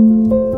Música